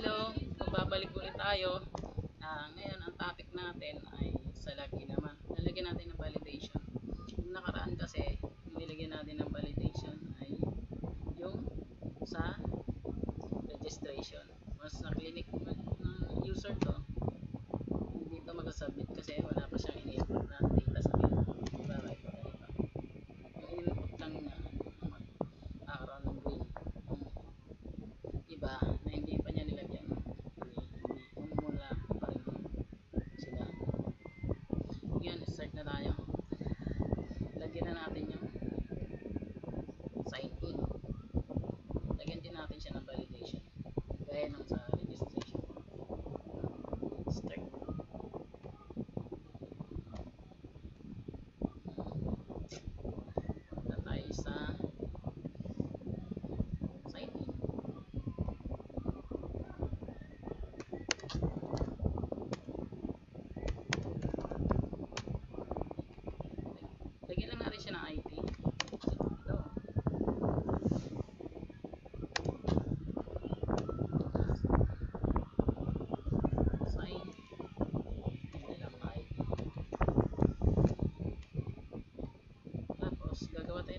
Hello, magbabalik ulit tayo. Uh, ngayon, ang topic natin ay sa lagi naman. Nalagyan natin ng validation. Yung nakaraan kasi, nilagyan natin ng validation ay yung sa registration. Mas na-clinic ng user to, hindi to mag-submit kasi wala pa siyang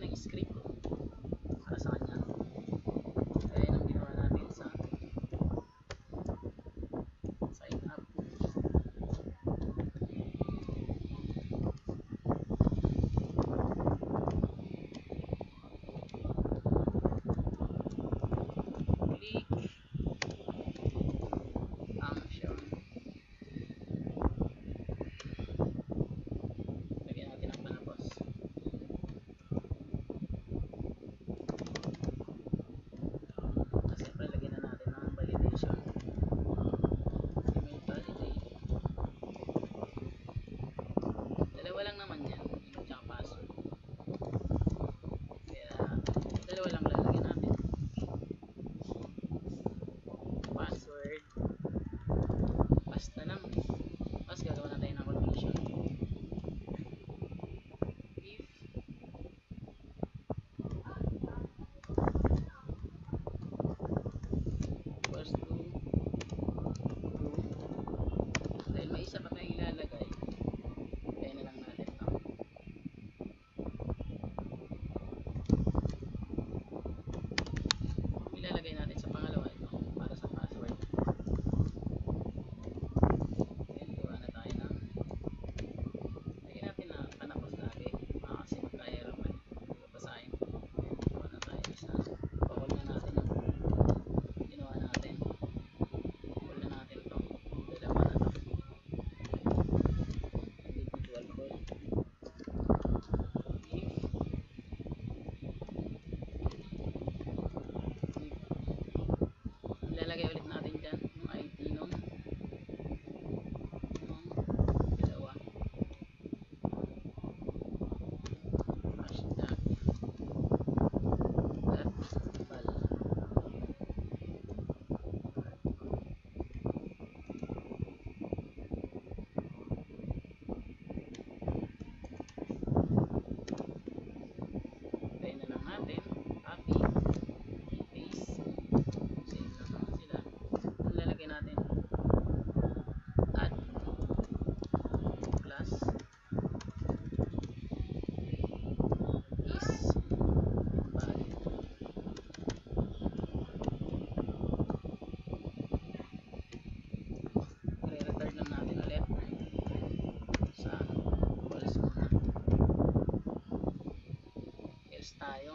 inscrito. tayo.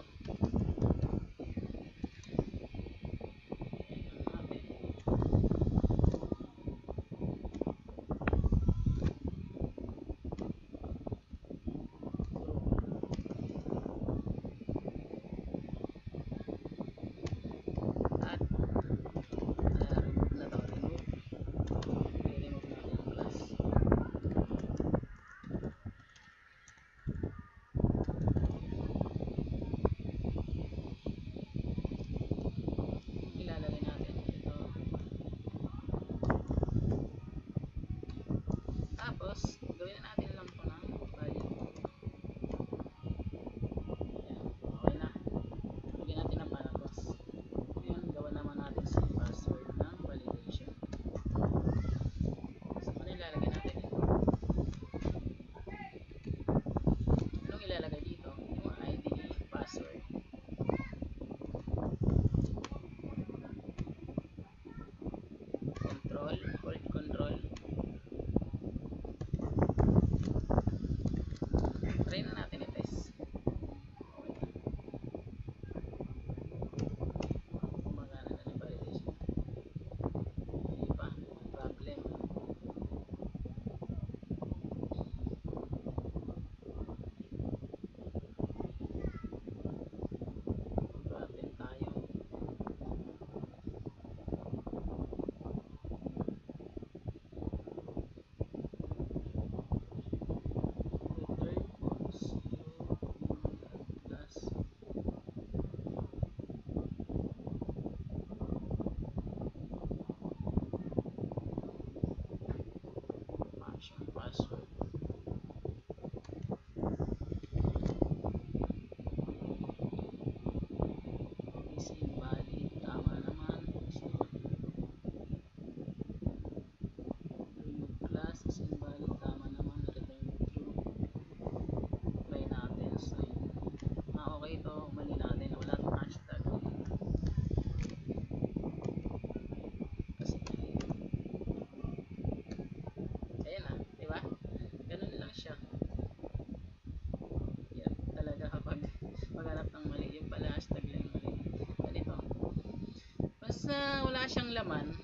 Na wala siyang laman,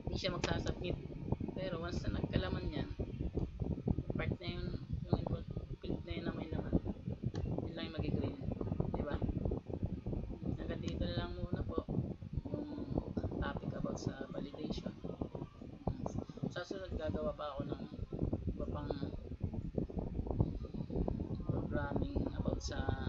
hindi siya magsasubmit. Pero once na nagkalaman yan, part na yun, yung input field na yun na may laman, yun lang yung magigreen. Di ba? Hanggang dito na lang muna po yung topic about sa validation. Sa susunod gagawa pa ako ng iba pang programming about sa